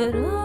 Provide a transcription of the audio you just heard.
It